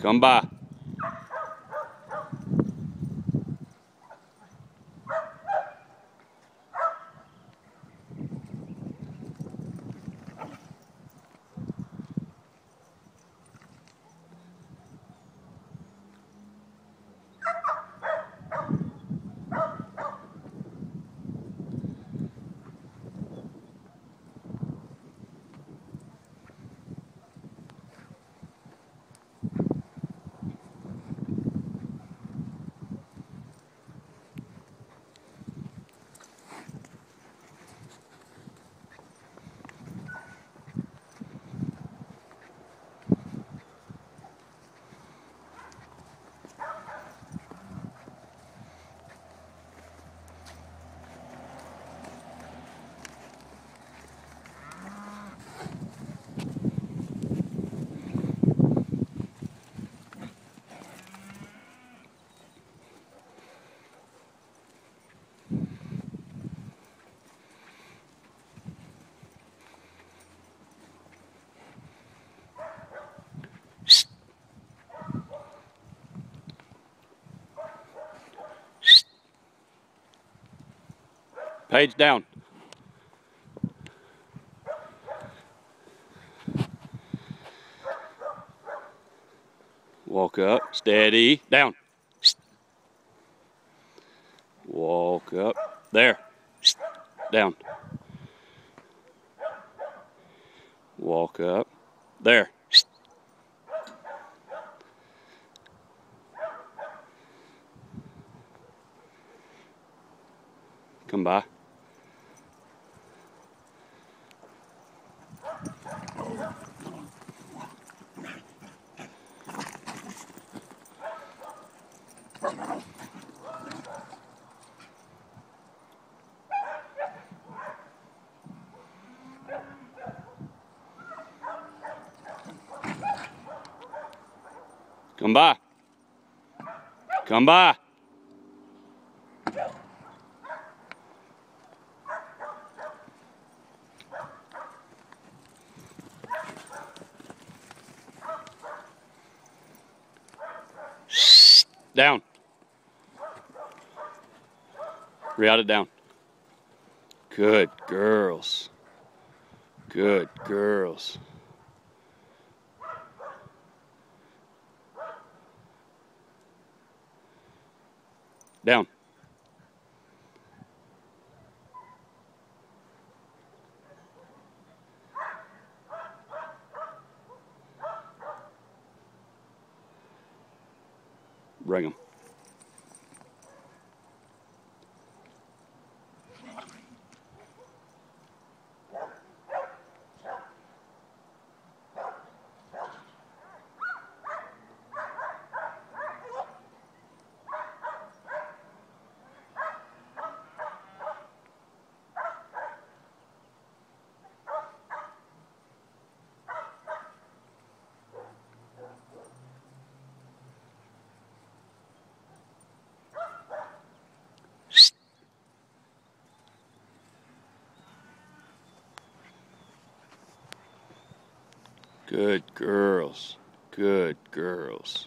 Come by. Page down. Walk up, steady, down. Walk up, there, down. Walk up, there. Come by. Come by. Come by. Down. Route it down. Good girls. Good girls. Down. Bring them. Good girls. Good girls.